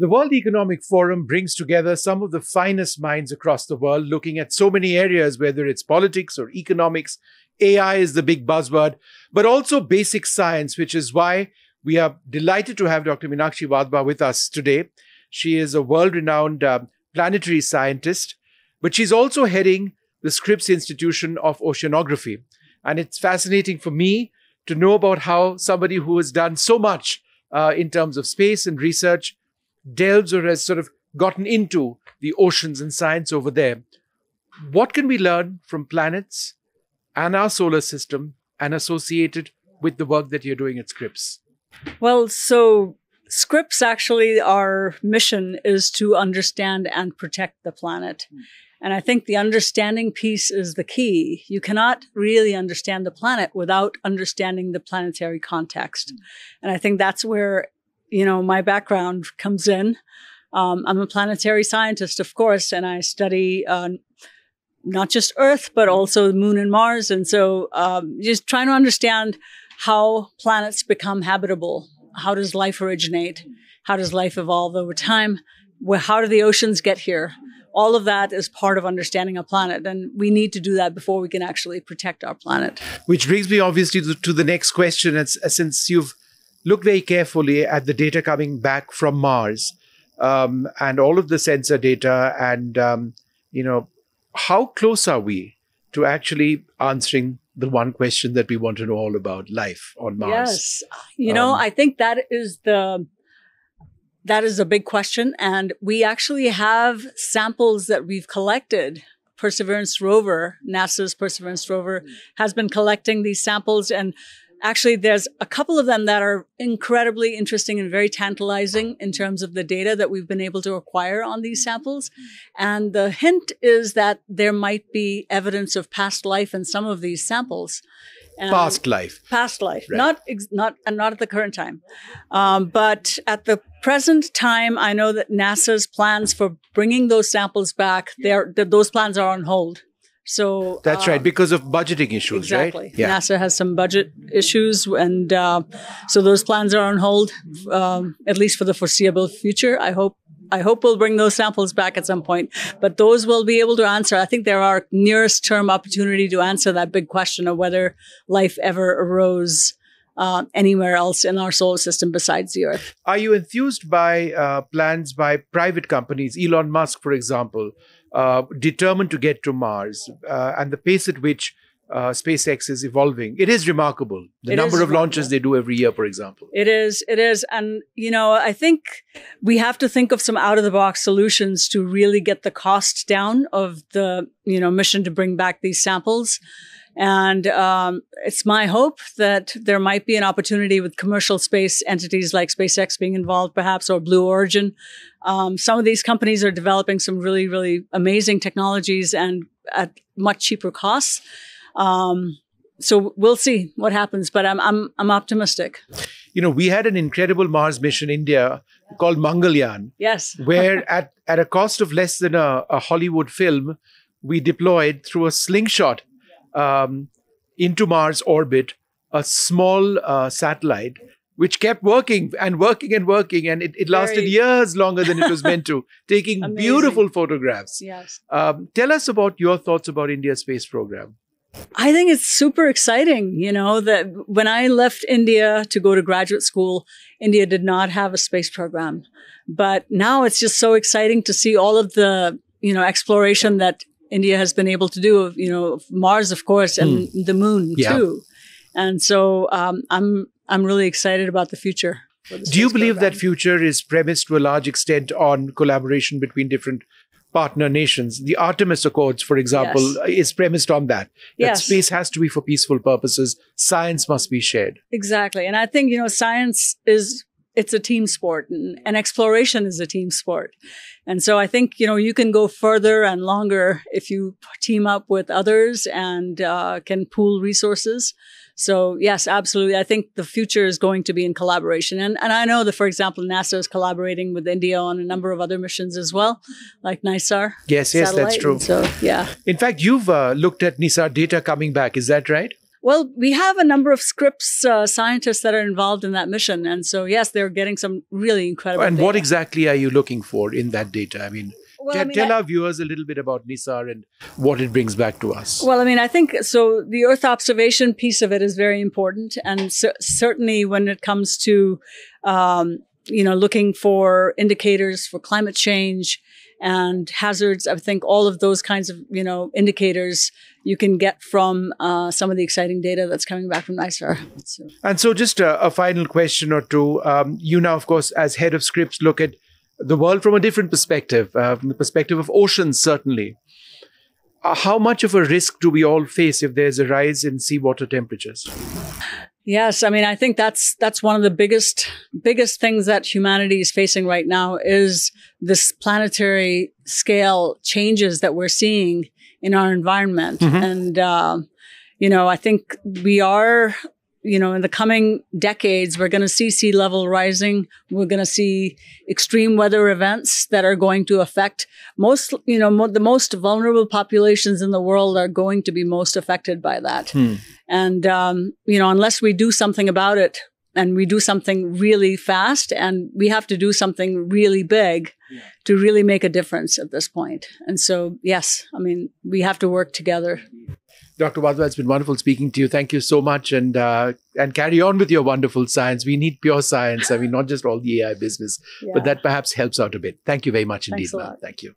The World Economic Forum brings together some of the finest minds across the world, looking at so many areas, whether it's politics or economics. AI is the big buzzword, but also basic science, which is why we are delighted to have Dr. Meenakshi Wadhwa with us today. She is a world renowned uh, planetary scientist, but she's also heading the Scripps Institution of Oceanography. And it's fascinating for me to know about how somebody who has done so much uh, in terms of space and research delves or has sort of gotten into the oceans and science over there. What can we learn from planets and our solar system and associated with the work that you're doing at Scripps? Well, so Scripps actually, our mission is to understand and protect the planet. And I think the understanding piece is the key. You cannot really understand the planet without understanding the planetary context. And I think that's where, you know, my background comes in. Um, I'm a planetary scientist, of course, and I study uh, not just Earth, but also the moon and Mars. And so um, just trying to understand how planets become habitable. How does life originate? How does life evolve over time? How do the oceans get here? All of that is part of understanding a planet, and we need to do that before we can actually protect our planet. Which brings me obviously to, to the next question. It's, since you've looked very carefully at the data coming back from Mars um, and all of the sensor data, and um, you know, how close are we to actually answering the one question that we want to know all about life on Mars? Yes, you know, um, I think that is the that is a big question. And we actually have samples that we've collected. Perseverance rover, NASA's Perseverance rover has been collecting these samples and actually there's a couple of them that are incredibly interesting and very tantalizing in terms of the data that we've been able to acquire on these samples. And the hint is that there might be evidence of past life in some of these samples. And past life. Past life, right. not ex- not and not at the current time, um, but at the present time, I know that NASA's plans for bringing those samples back, there those plans are on hold. So that's um, right because of budgeting issues, exactly. right? Yeah. NASA has some budget issues, and uh, so those plans are on hold um, at least for the foreseeable future. I hope I hope we'll bring those samples back at some point, but those will be able to answer. I think they're our nearest term opportunity to answer that big question of whether life ever arose uh, anywhere else in our solar system besides the Earth. Are you enthused by uh, plans by private companies, Elon Musk, for example, uh, determined to get to Mars, uh, and the pace at which uh, SpaceX is evolving. It is remarkable. The it number of launches they do every year, for example. It is. It is. And, you know, I think we have to think of some out of the box solutions to really get the cost down of the, you know, mission to bring back these samples. And um, it's my hope that there might be an opportunity with commercial space entities like SpaceX being involved, perhaps, or Blue Origin. Um, some of these companies are developing some really, really amazing technologies and at much cheaper costs. Um, so we'll see what happens, but I'm I'm I'm optimistic. You know, we had an incredible Mars mission India called Mangalyaan. Yes. where at at a cost of less than a, a Hollywood film, we deployed through a slingshot um, into Mars orbit a small uh, satellite which kept working and working and working. And it, it lasted Very... years longer than it was meant to, taking beautiful photographs. Yes. Um, tell us about your thoughts about India's space program. I think it's super exciting, you know, that when I left India to go to graduate school, India did not have a space program. But now it's just so exciting to see all of the, you know, exploration that India has been able to do, you know, Mars, of course, and mm. the moon yeah. too. And so um, I'm I'm really excited about the future. Do you believe program. that future is premised to a large extent on collaboration between different partner nations? The Artemis Accords, for example, yes. is premised on that. That yes. space has to be for peaceful purposes. Science must be shared. Exactly. And I think, you know, science is it's a team sport and, and, exploration is a team sport. And so I think, you know, you can go further and longer if you team up with others and uh, can pool resources. So yes, absolutely. I think the future is going to be in collaboration. And, and I know that, for example, NASA is collaborating with India on a number of other missions as well, like NISAR. Yes, yes, that's true. so, yeah. In fact, you've uh, looked at NISAR data coming back. Is that right? Well, we have a number of Scripps uh, scientists that are involved in that mission. And so, yes, they're getting some really incredible And data. what exactly are you looking for in that data? I mean, Well, I mean, tell our viewers a little bit about NISAR and what it brings back to us. Well, I mean, I think so. The Earth observation piece of it is very important, and cer- certainly when it comes to, um, you know, looking for indicators for climate change and hazards, I think all of those kinds of you know indicators you can get from uh, some of the exciting data that's coming back from NISAR. So, And so, just a, a final question or two. Um, you now, of course, as head of Scripps, look at the world from a different perspective, uh, from the perspective of oceans, certainly. Uh, how much of a risk do we all face if there's a rise in seawater temperatures? Yes, I mean, I think that's that's one of the biggest biggest things that humanity is facing right now is this planetary scale changes that we're seeing in our environment, Mhm. and um, you know, I think we are. You know, in the coming decades, we're going to see sea level rising. We're going to see extreme weather events that are going to affect most, you know, mo- the most vulnerable populations in the world are going to be most affected by that. And, um, you know, unless we do something about it and we do something really fast and we have to do something really big to really make a difference at this point. And so, yes, I mean, we have to work together. Dr. Wadhwa, it's been wonderful speaking to you. Thank you so much, and uh, and carry on with your wonderful science. We need pure science. I mean, not just all the AI business, Yeah. but that perhaps helps out a bit. Thank you very much indeed, Thanks a Thank you.